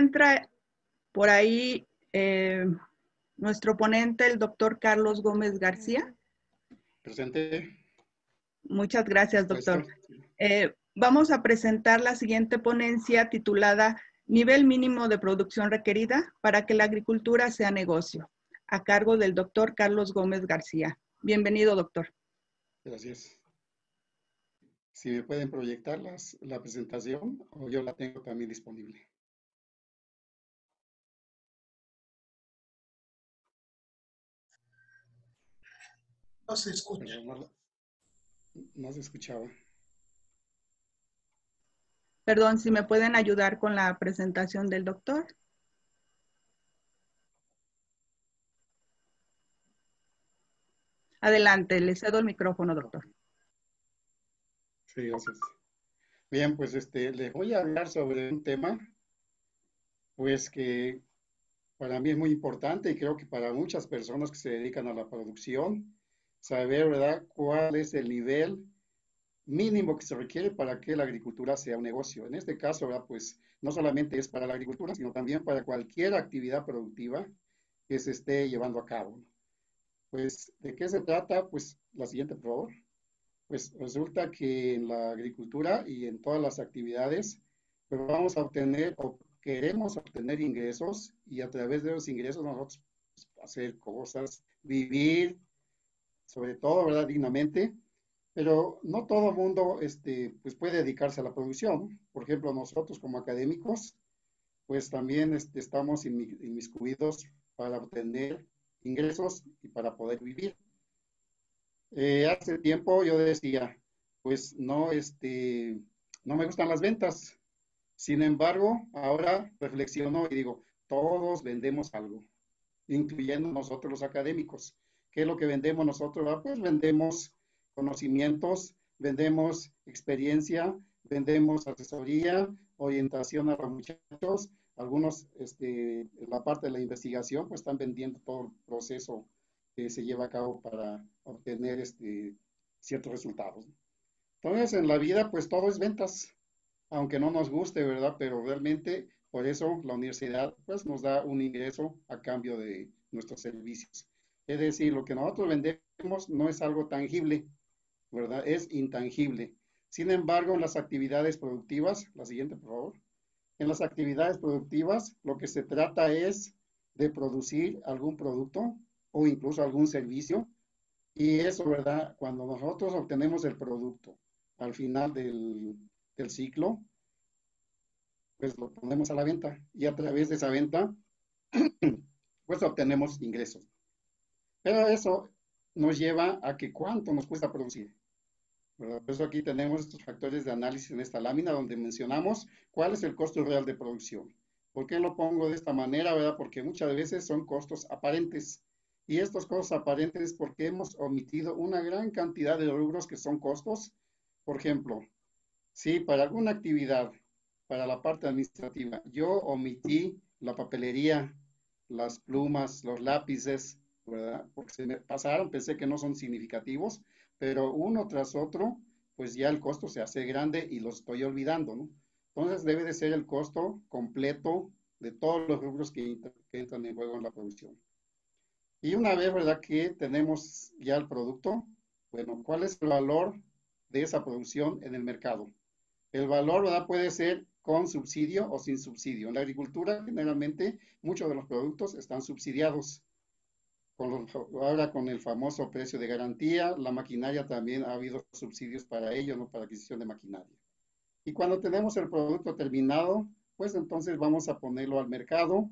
encuentra por ahí eh, nuestro ponente, el doctor Carlos Gómez García. Presente. Muchas gracias, doctor. Eh, vamos a presentar la siguiente ponencia titulada Nivel mínimo de producción requerida para que la agricultura sea negocio, a cargo del doctor Carlos Gómez García. Bienvenido, doctor. Gracias. Si me pueden proyectar las, la presentación o yo la tengo también disponible. No se escucha. No, se escuchaba. Perdón, si me pueden ayudar con la presentación del doctor. Adelante, le cedo el micrófono, doctor. Sí, gracias. Bien, pues este, les voy a hablar sobre un tema, pues que para mí es muy importante y creo que para muchas personas que se dedican a la producción, saber, ¿verdad?, cuál es el nivel mínimo que se requiere para que la agricultura sea un negocio. En este caso, ¿verdad? Pues no solamente es para la agricultura, sino también para cualquier actividad productiva que se esté llevando a cabo. Pues, ¿de qué se trata? Pues la siguiente, por. Pues resulta que en la agricultura y en todas las actividades, pues vamos a obtener o queremos obtener ingresos y a través de los ingresos nosotros hacer cosas, vivir, sobre todo, ¿verdad? Dignamente, pero no todo mundo este, pues puede dedicarse a la producción. Por ejemplo, nosotros como académicos, pues también este, estamos inmiscuidos para obtener ingresos y para poder vivir. Eh, hace tiempo yo decía, pues no, este, no me gustan las ventas. Sin embargo, ahora reflexiono y digo, todos vendemos algo, incluyendo nosotros los académicos. ¿Qué es lo que vendemos nosotros? Ah, pues vendemos conocimientos, vendemos experiencia, vendemos asesoría, orientación a los muchachos. Algunos, este, la parte de la investigación, pues están vendiendo todo el proceso que se lleva a cabo para obtener este, ciertos resultados. Entonces, en la vida, pues todo es ventas, aunque no nos guste, ¿verdad? Pero realmente, por eso la universidad, pues nos da un ingreso a cambio de nuestros servicios. Es decir, lo que nosotros vendemos no es algo tangible, ¿verdad? Es intangible. Sin embargo, en las actividades productivas, la siguiente, por favor. En las actividades productivas, lo que se trata es de producir algún producto o incluso algún servicio. Y eso, ¿verdad? Cuando nosotros obtenemos el producto al final del, ciclo, pues lo ponemos a la venta y a través de esa venta, pues obtenemos ingresos. Pero eso nos lleva a que cuánto nos cuesta producir. Por eso aquí tenemos estos factores de análisis en esta lámina donde mencionamos cuál es el costo real de producción. ¿Por qué lo pongo de esta manera? ¿verdad? Porque muchas veces son costos aparentes. Y estos costos aparentes es porque hemos omitido una gran cantidad de rubros que son costos. Por ejemplo, si para alguna actividad, para la parte administrativa, yo omití la papelería, las plumas, los lápices, porque se me pasaron, pensé que no son significativos, pero uno tras otro, pues ya el costo se hace grande y lo estoy olvidando, ¿no? Entonces debe de ser el costo completo de todos los rubros que, entran en juego en la producción. Y una vez, ¿verdad? Que tenemos ya el producto, bueno, ¿cuál es el valor de esa producción en el mercado? El valor, ¿verdad? Puede ser con subsidio o sin subsidio. En la agricultura, generalmente, muchos de los productos están subsidiados ahora con el famoso precio de garantía, la maquinaria también ha habido subsidios para ello, ¿no? Para adquisición de maquinaria. Y cuando tenemos el producto terminado, pues entonces vamos a ponerlo al mercado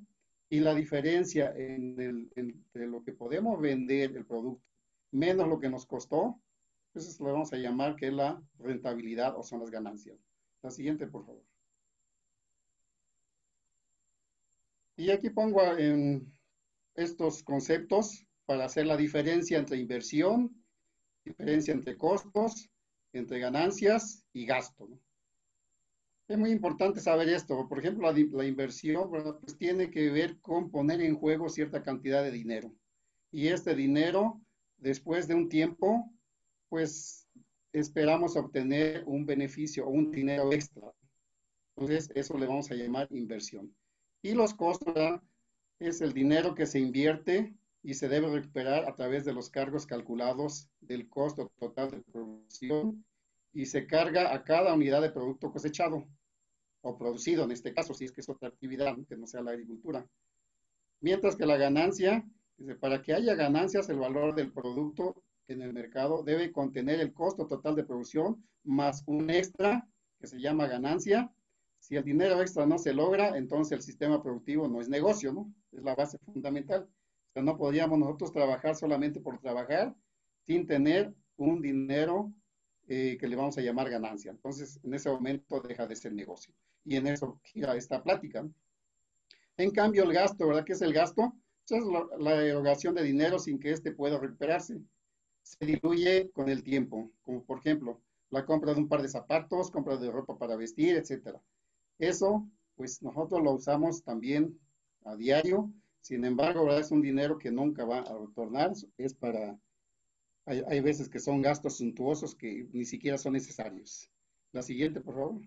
y la diferencia entre lo que podemos vender el producto menos lo que nos costó, pues lo vamos a llamar que es la rentabilidad o son las ganancias. La siguiente, por favor. Y aquí pongo en estos conceptos para hacer la diferencia entre inversión, diferencia entre costos, entre ganancias y gasto. Es muy importante saber esto. Por ejemplo, la, inversión pues tiene que ver con poner en juego cierta cantidad de dinero. Y este dinero, después de un tiempo, pues esperamos obtener un beneficio o un dinero extra. Entonces, eso le vamos a llamar inversión. Y los costos es el dinero que se invierte y se debe recuperar a través de los cargos calculados del costo total de producción y se carga a cada unidad de producto cosechado o producido, en este caso, si es que es otra actividad, que no sea la agricultura. Mientras que la ganancia, para que haya ganancias, el valor del producto en el mercado debe contener el costo total de producción más un extra que se llama ganancia. Si el dinero extra no se logra, entonces el sistema productivo no es negocio, ¿no? Es la base fundamental. O sea, no podríamos nosotros trabajar solamente por trabajar sin tener un dinero eh, que le vamos a llamar ganancia. Entonces, en ese momento deja de ser negocio. Y en eso gira esta plática. En cambio, el gasto, ¿verdad? ¿Qué es el gasto? Es la erogación de dinero sin que éste pueda recuperarse se diluye con el tiempo, como por ejemplo la compra de un par de zapatos, compra de ropa para vestir, etcétera. Eso, pues nosotros lo usamos también a diario. Sin embargo, es un dinero que nunca va a retornar. Es para, hay, veces que son gastos suntuosos que ni siquiera son necesarios. La siguiente, por favor.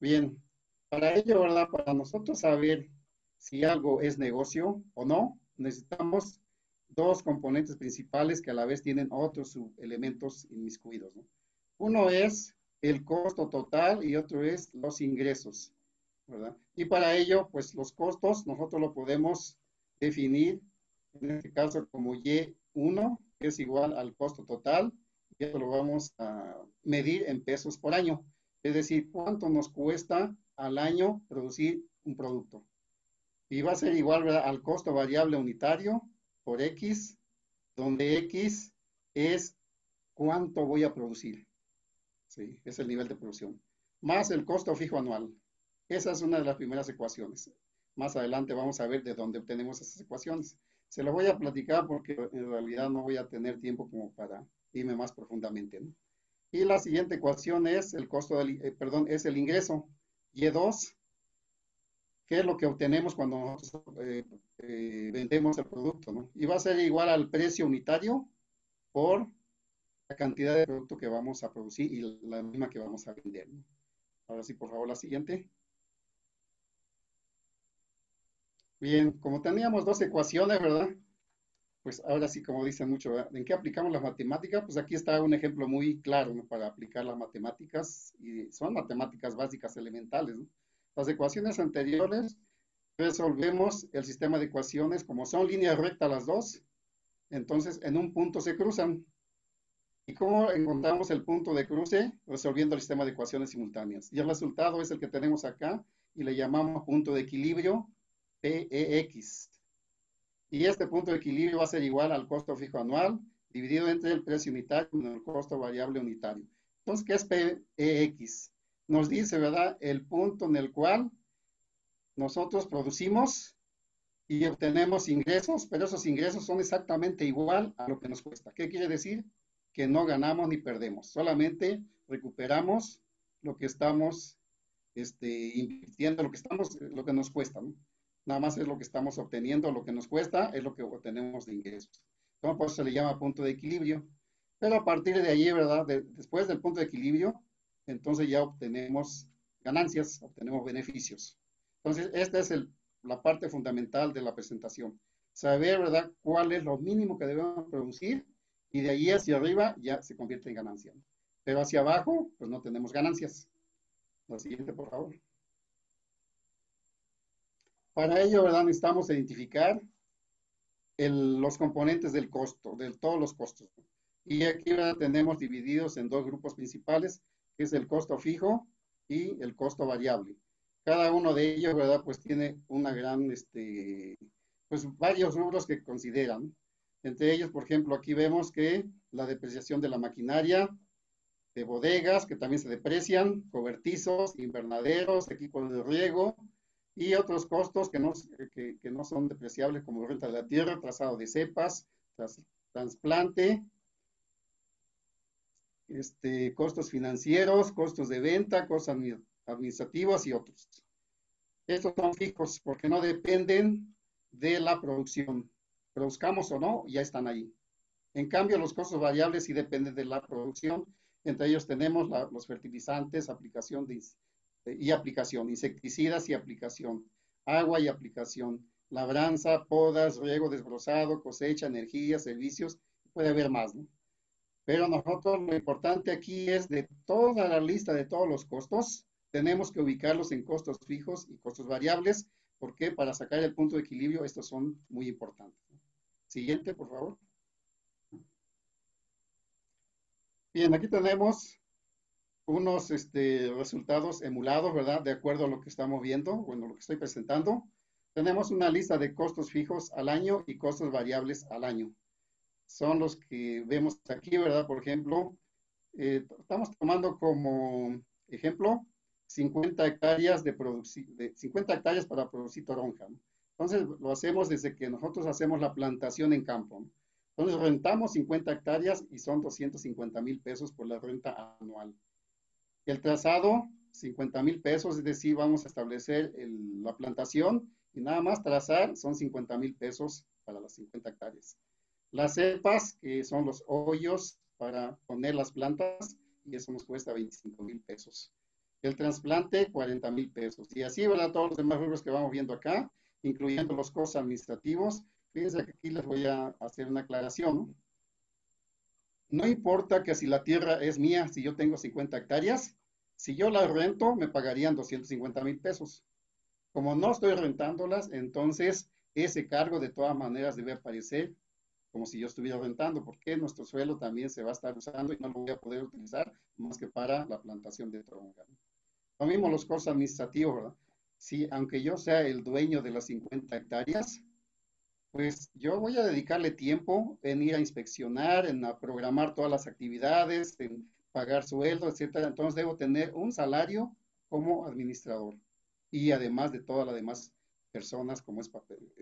Bien, para ello, ¿verdad? Para nosotros saber si algo es negocio o no, necesitamos dos componentes principales que a la vez tienen otros elementos inmiscuidos. ¿no? Uno es el costo total y otro es los ingresos. Y para ello, pues los costos nosotros lo podemos definir, en este caso como Y1, que es igual al costo total, y eso lo vamos a medir en pesos por año. Es decir, cuánto nos cuesta al año producir un producto. Y va a ser igual al costo variable unitario por X, donde X es cuánto voy a producir. ¿Sí? Es el nivel de producción. Más el costo fijo anual. Esa es una de las primeras ecuaciones. Más adelante vamos a ver de dónde obtenemos esas ecuaciones. Se lo voy a platicar porque en realidad no voy a tener tiempo como para irme más profundamente. Y la siguiente ecuación es el costo del, eh, perdón, es el ingreso. Y2 qué es lo que obtenemos cuando nosotros eh, eh, vendemos el producto, ¿no? Y va a ser igual al precio unitario por cantidad de producto que vamos a producir y la misma que vamos a vender. Ahora sí, por favor, la siguiente. Bien, como teníamos dos ecuaciones, ¿verdad? Pues ahora sí, como dicen mucho. ¿en qué aplicamos las matemáticas? Pues aquí está un ejemplo muy claro para aplicar las matemáticas y son matemáticas básicas elementales. Las ecuaciones anteriores resolvemos el sistema de ecuaciones como son líneas rectas las dos, entonces en un punto se cruzan. ¿Y cómo encontramos el punto de cruce? Resolviendo el sistema de ecuaciones simultáneas. Y el resultado es el que tenemos acá y le llamamos punto de equilibrio PEX. Y este punto de equilibrio va a ser igual al costo fijo anual dividido entre el precio unitario y el costo variable unitario. Entonces, ¿qué es PEX? nos dice, ¿verdad? El punto en el cual nosotros producimos y obtenemos ingresos, pero esos ingresos son exactamente igual a lo que nos cuesta. ¿Qué quiere decir? Que no ganamos ni perdemos, solamente recuperamos lo que estamos este, invirtiendo, lo que, estamos, lo que nos cuesta. ¿no? Nada más es lo que estamos obteniendo, lo que nos cuesta es lo que obtenemos de ingresos. Entonces, por eso se le llama punto de equilibrio. Pero a partir de allí, ¿verdad? después del punto de equilibrio, entonces ya obtenemos ganancias, obtenemos beneficios. Entonces, esta es la parte fundamental de la presentación. Saber, ¿verdad?, cuál es lo mínimo que debemos producir y de ahí hacia arriba ya se convierte en ganancia. Pero hacia abajo, pues no tenemos ganancias. La siguiente, por favor. Para ello, ¿verdad? Necesitamos identificar los componentes del costo, de todos los costos. Y aquí ¿verdad? tenemos divididos en dos grupos principales, que es el costo fijo y el costo variable. Cada uno de ellos, ¿verdad? Pues tiene una gran, este, pues varios rubros que consideran. Entre ellos, por ejemplo, aquí vemos que la depreciación de la maquinaria, de bodegas que también se deprecian, cobertizos, invernaderos, equipos de riego y otros costos que no, que, no son depreciables como renta de la tierra, trazado de cepas, tras, trasplante, este, costos financieros, costos de venta, costos administrativos y otros. Estos son fijos porque no dependen de la producción. Produzcamos o no, ya están ahí. En cambio, los costos variables sí dependen de la producción. Entre ellos tenemos los fertilizantes, aplicación de y aplicación, insecticidas y aplicación, agua y aplicación, labranza, podas, riego, desbrozado, cosecha, energía, servicios, puede haber más, ¿no? Pero nosotros lo importante aquí es de toda la lista de todos los costos, tenemos que ubicarlos en costos fijos y costos variables, porque para sacar el punto de equilibrio estos son muy importantes. Siguiente, por favor. Bien, aquí tenemos unos este, resultados emulados, ¿verdad? De acuerdo a lo que estamos viendo, bueno, lo que estoy presentando. Tenemos una lista de costos fijos al año y costos variables al año. Son los que vemos aquí, ¿verdad? Por ejemplo, eh, estamos tomando como ejemplo 50 hectáreas de producción, 50 hectáreas para producir toronja. Entonces, lo hacemos desde que nosotros hacemos la plantación en campo. Entonces, rentamos 50 hectáreas y son 250 mil pesos por la renta anual. El trazado, 50 mil pesos, es decir, vamos a establecer la plantación y nada más trazar son 50 mil pesos para las 50 hectáreas. Las cepas, que son los hoyos para poner las plantas, y eso nos cuesta 25 mil pesos. El trasplante, 40 mil pesos. Y así, ¿verdad? Todos los demás rubros que vamos viendo acá, incluyendo los costos administrativos. Fíjense que aquí les voy a hacer una aclaración. No importa que si la tierra es mía, si yo tengo 50 hectáreas, si yo la rento, me pagarían 250 mil pesos. Como no estoy rentándolas, entonces ese cargo de todas maneras debe aparecer como si yo estuviera rentando, porque nuestro suelo también se va a estar usando y no lo voy a poder utilizar más que para la plantación de tronca. Lo mismo los costos administrativos, ¿verdad? Si aunque yo sea el dueño de las 50 hectáreas, pues yo voy a dedicarle tiempo en ir a inspeccionar, en programar todas las actividades, en pagar sueldo, etcétera. Entonces debo tener un salario como administrador y además de todas las demás personas, como es papel,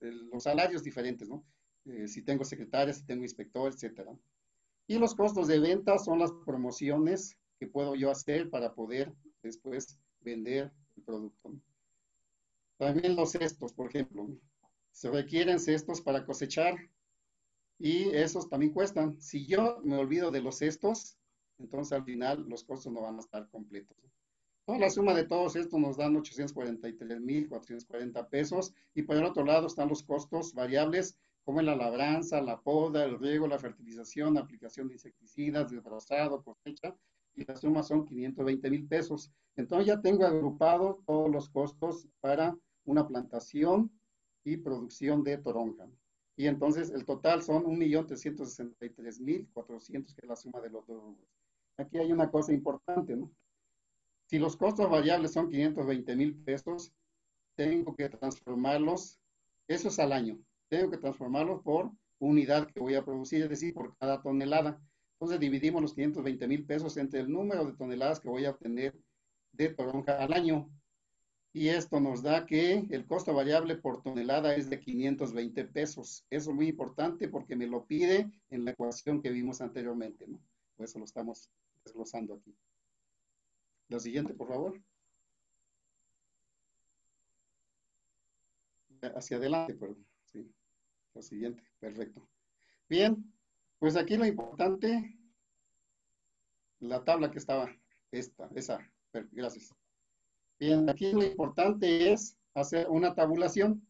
eh, los salarios diferentes, ¿no? Eh, si tengo secretaria, si tengo inspector, etcétera. Y los costos de venta son las promociones que puedo yo hacer para poder después vender producto. También los cestos, por ejemplo. Se requieren cestos para cosechar y esos también cuestan. Si yo me olvido de los cestos, entonces al final los costos no van a estar completos. Toda la suma de todos estos nos dan 843.440 pesos y por el otro lado están los costos variables como la labranza, la poda, el riego, la fertilización, aplicación de insecticidas, desbrozado, cosecha, y la suma son 520 mil pesos. Entonces ya tengo agrupado todos los costos para una plantación y producción de toronja. Y entonces el total son 1.363.400, que es la suma de los dos Aquí hay una cosa importante, ¿no? Si los costos variables son 520 mil pesos, tengo que transformarlos, eso es al año, tengo que transformarlos por unidad que voy a producir, es decir, por cada tonelada. Entonces dividimos los 520 mil pesos entre el número de toneladas que voy a obtener de toronja al año. Y esto nos da que el costo variable por tonelada es de 520 pesos. Eso es muy importante porque me lo pide en la ecuación que vimos anteriormente, ¿no? Por eso lo estamos desglosando aquí. La siguiente, por favor. Hacia adelante, perdón. Lo siguiente, perfecto. Bien, pues aquí lo importante, la tabla que estaba, esta, esa, gracias. Bien, aquí lo importante es hacer una tabulación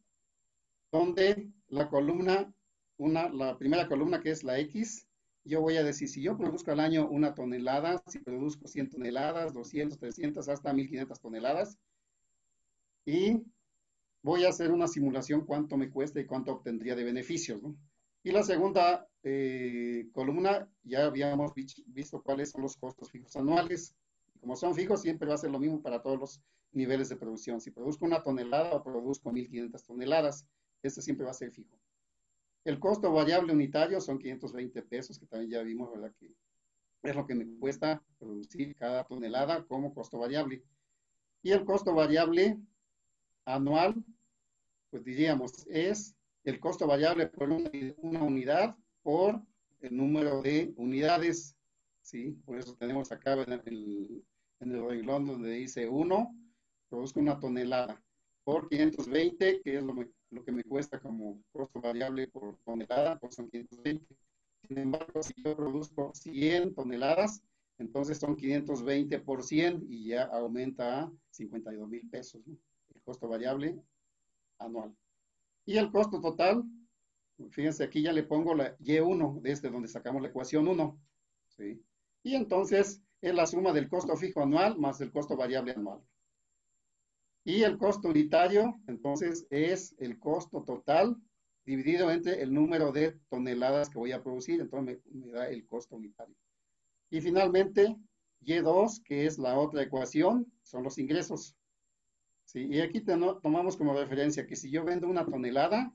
donde la columna, una, la primera columna que es la X, yo voy a decir, si yo produzco al año una tonelada, si produzco 100 toneladas, 200, 300, hasta 1500 toneladas, y voy a hacer una simulación cuánto me cuesta y cuánto obtendría de beneficios. Y la segunda eh, columna, ya habíamos visto cuáles son los costos fijos anuales. Como son fijos, siempre va a ser lo mismo para todos los niveles de producción. Si produzco una tonelada o produzco 1.500 toneladas, este siempre va a ser fijo. El costo variable unitario son 520 pesos, que también ya vimos, ¿verdad? Que es lo que me cuesta producir cada tonelada como costo variable. Y el costo variable anual, pues diríamos, es el costo variable por una, unidad por el número de unidades, ¿sí? Por eso tenemos acá en el, en el renglón donde dice 1, produzco una tonelada por 520, que es lo, lo, que me cuesta como costo variable por tonelada, pues son 520. Sin embargo, si yo produzco 100 toneladas, Entonces son 520 por 100 y ya aumenta a 52 mil pesos, el costo variable anual. Y el costo total, fíjense, aquí ya le pongo la Y1, desde donde sacamos la ecuación 1. ¿sí? Y entonces es la suma del costo fijo anual más el costo variable anual. Y el costo unitario, entonces, es el costo total dividido entre el número de toneladas que voy a producir, entonces me, da el costo unitario. Y finalmente, Y2, que es la otra ecuación, son los ingresos. ¿Sí? Y aquí tomamos como referencia que si yo vendo una tonelada,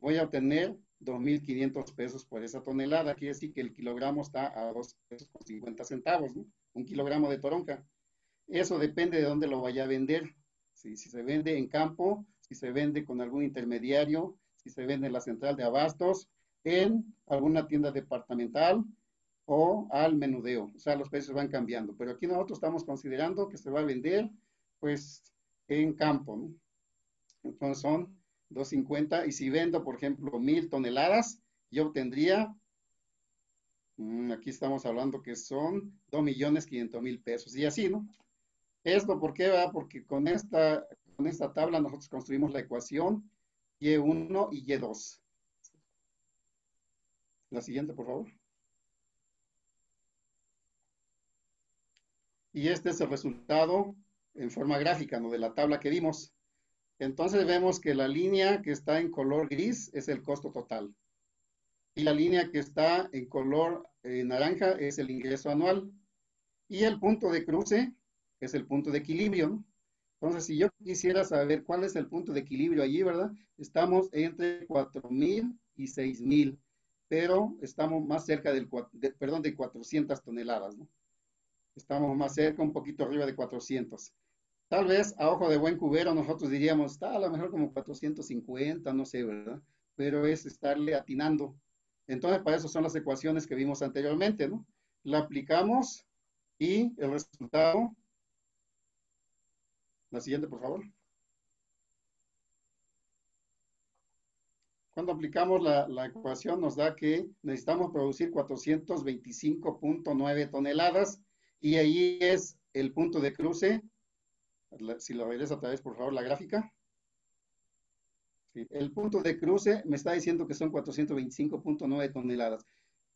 voy a obtener 2.500 pesos por esa tonelada. Quiere decir que el kilogramo está a 2 pesos con 50 centavos. Un kilogramo de toronca. Eso depende de dónde lo vaya a vender. Si se vende en campo, si se vende con algún intermediario, si se vende en la central de abastos, en alguna tienda departamental o al menudeo. O sea, los precios van cambiando. Pero aquí nosotros estamos considerando que se va a vender, pues, en campo. Entonces son 250. Y si vendo, por ejemplo, mil toneladas, yo obtendría, mm, aquí estamos hablando que son 2 millones 500 mil pesos. Y así, ¿no? Esto, ¿por qué? Va? Porque con esta, con esta tabla nosotros construimos la ecuación Y1 y Y2. La siguiente, por favor. Y este es el resultado en forma gráfica, ¿no? De la tabla que vimos. Entonces vemos que la línea que está en color gris es el costo total. Y la línea que está en color eh, naranja es el ingreso anual. Y el punto de cruce es el punto de equilibrio. Entonces, si yo quisiera saber cuál es el punto de equilibrio allí, ¿verdad? Estamos entre 4.000 y 6.000, pero estamos más cerca del, perdón, de 400 toneladas. Estamos más cerca, un poquito arriba de 400. Tal vez a ojo de buen cubero nosotros diríamos, está a lo mejor como 450, no sé, ¿verdad? Pero es estarle atinando. Entonces, para eso son las ecuaciones que vimos anteriormente, ¿no? La aplicamos y el resultado la siguiente, por favor. Cuando aplicamos la, ecuación nos da que necesitamos producir 425.9 toneladas y ahí es el punto de cruce. Si lo regresa otra vez, por favor, la gráfica. el punto de cruce me está diciendo que son 425.9 toneladas.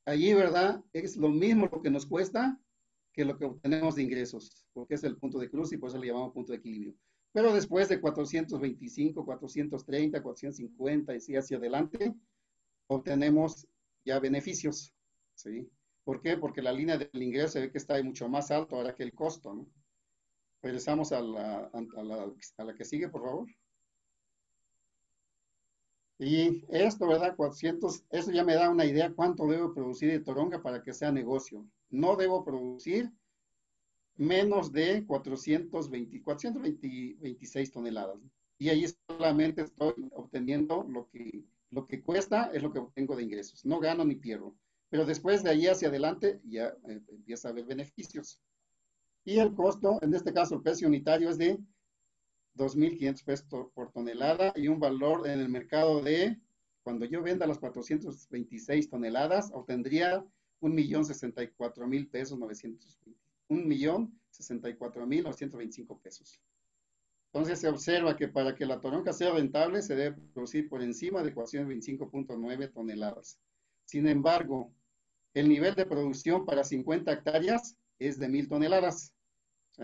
Allí, ¿verdad? Es lo mismo lo que nos cuesta que lo que obtenemos de ingresos, porque es el punto de cruz y por eso le llamamos punto de equilibrio. Pero después de 425, 430, 450 y así hacia adelante, obtenemos ya beneficios. ¿sí? ¿Por qué? Porque la línea del ingreso se ve que está mucho más alto ahora que el costo. ¿no? Regresamos a la, a, la, a la que sigue, por favor. Y esto, ¿verdad? 400, eso ya me da una idea cuánto debo producir de toronga para que sea negocio no debo producir menos de 420, 426 toneladas. Y ahí solamente estoy obteniendo lo que, lo que cuesta, es lo que obtengo de ingresos. No gano ni pierdo. Pero después de ahí hacia adelante ya eh, empieza a haber beneficios. Y el costo, en este caso el precio unitario es de 2.500 pesos por tonelada y un valor en el mercado de, cuando yo venda las 426 toneladas, obtendría un millón sesenta y cuatro mil pesos novecientos un millón sesenta y cuatro mil novecientos veinticinco pesos. Entonces se observa que para que la toronca sea rentable se debe producir por encima de 425.9 toneladas. Sin embargo, el nivel de producción para 50 hectáreas es de mil toneladas.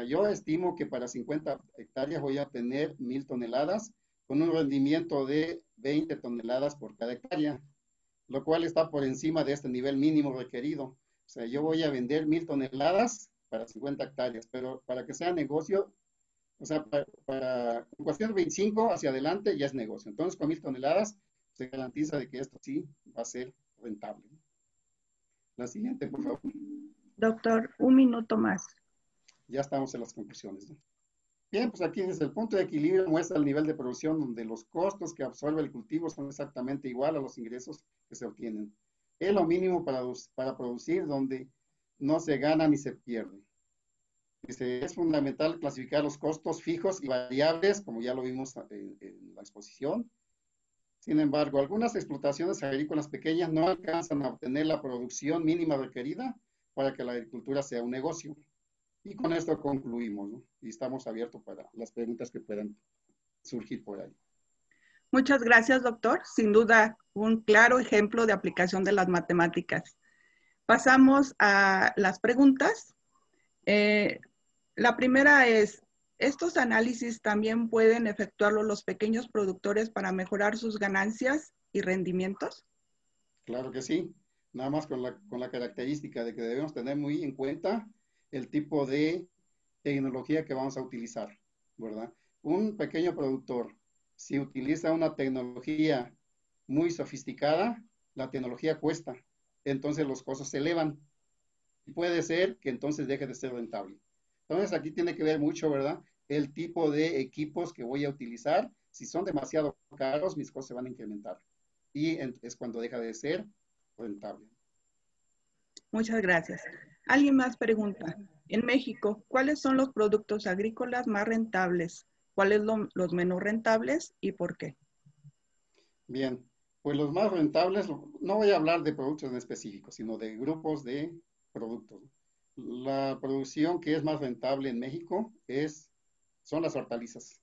Yo estimo que para 50 hectáreas voy a tener mil toneladas con un rendimiento de 20 toneladas por cada hectárea lo cual está por encima de este nivel mínimo requerido. O sea, yo voy a vender mil toneladas para 50 hectáreas, pero para que sea negocio, o sea, para, de 25 hacia adelante ya es negocio. Entonces, con mil toneladas se garantiza de que esto sí va a ser rentable. La siguiente, por favor. Doctor, un minuto más. Ya estamos en las conclusiones. Bien, pues aquí desde el punto de equilibrio muestra el nivel de producción donde los costos que absorbe el cultivo son exactamente igual a los ingresos que se obtienen. Es lo mínimo para, para producir donde no se gana ni se pierde. es fundamental clasificar los costos fijos y variables, como ya lo vimos en, en la exposición. Sin embargo, algunas explotaciones agrícolas pequeñas no alcanzan a obtener la producción mínima requerida para que la agricultura sea un negocio. Y con esto concluimos, ¿no? Y estamos abiertos para las preguntas que puedan surgir por ahí. Muchas gracias, doctor. Sin duda, un claro ejemplo de aplicación de las matemáticas. Pasamos a las preguntas. Eh, la primera es, ¿estos análisis también pueden efectuarlo los pequeños productores para mejorar sus ganancias y rendimientos? Claro que sí, nada más con la, con la característica de que debemos tener muy en cuenta el tipo de tecnología que vamos a utilizar, ¿verdad? Un pequeño productor, si utiliza una tecnología muy sofisticada, la tecnología cuesta, entonces los costos se elevan. Y puede ser que entonces deje de ser rentable. Entonces aquí tiene que ver mucho, ¿verdad? El tipo de equipos que voy a utilizar. Si son demasiado caros, mis costos se van a incrementar. Y es cuando deja de ser rentable. Muchas gracias. ¿Alguien más pregunta? En México, ¿cuáles son los productos agrícolas más rentables? ¿Cuáles son los menos rentables y por qué? Bien, pues los más rentables, no voy a hablar de productos en específico, sino de grupos de productos. La producción que es más rentable en México es, son las hortalizas.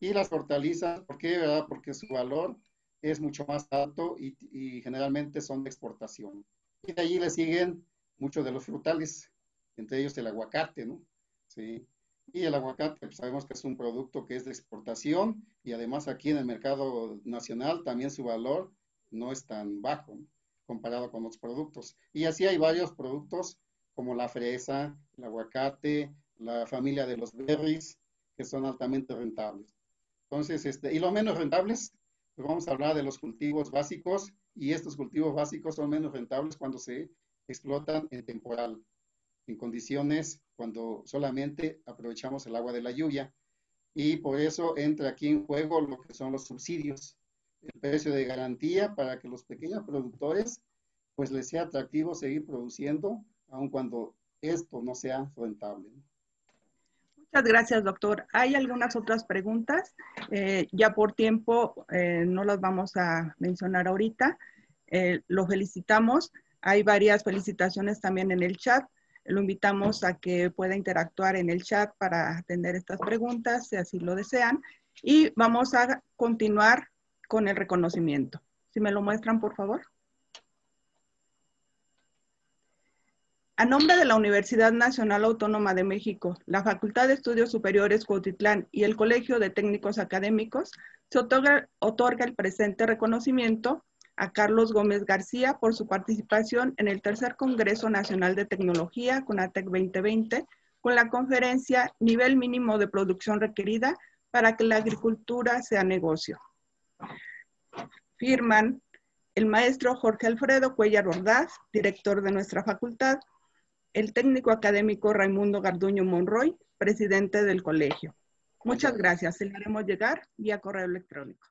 Y las hortalizas, ¿por qué? Porque su valor es mucho más alto y generalmente son de exportación. Y de allí le siguen muchos de los frutales, entre ellos el aguacate, ¿no? Sí. Y el aguacate, pues sabemos que es un producto que es de exportación y además aquí en el mercado nacional también su valor no es tan bajo comparado con otros productos. Y así hay varios productos como la fresa, el aguacate, la familia de los berries, que son altamente rentables. Entonces, este, y los menos rentables, pues vamos a hablar de los cultivos básicos y estos cultivos básicos son menos rentables cuando se explotan en temporal, en condiciones cuando solamente aprovechamos el agua de la lluvia. Y por eso entra aquí en juego lo que son los subsidios, el precio de garantía para que los pequeños productores pues les sea atractivo seguir produciendo, aun cuando esto no sea rentable. Muchas gracias, doctor. Hay algunas otras preguntas. Eh, ya por tiempo eh, no las vamos a mencionar ahorita. Eh, lo felicitamos. Hay varias felicitaciones también en el chat. Lo invitamos a que pueda interactuar en el chat para atender estas preguntas, si así lo desean. Y vamos a continuar con el reconocimiento. Si me lo muestran, por favor. A nombre de la Universidad Nacional Autónoma de México, la Facultad de Estudios Superiores Cuautitlán y el Colegio de Técnicos Académicos, se otorga, otorga el presente reconocimiento a Carlos Gómez García por su participación en el tercer Congreso Nacional de Tecnología, CONATEC 2020, con la conferencia Nivel Mínimo de Producción Requerida para que la agricultura sea negocio. Firman el maestro Jorge Alfredo Cuellar Ordaz, director de nuestra facultad, el técnico académico Raimundo Garduño Monroy, presidente del colegio. Muchas gracias. Se le haremos llegar vía correo electrónico.